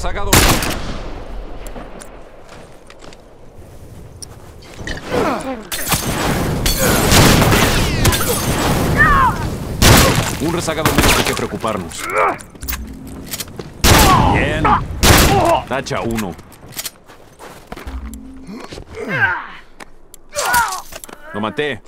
rezagado. Un rezagado menos que preocuparnos. Bien. Tacha uno. Lo maté.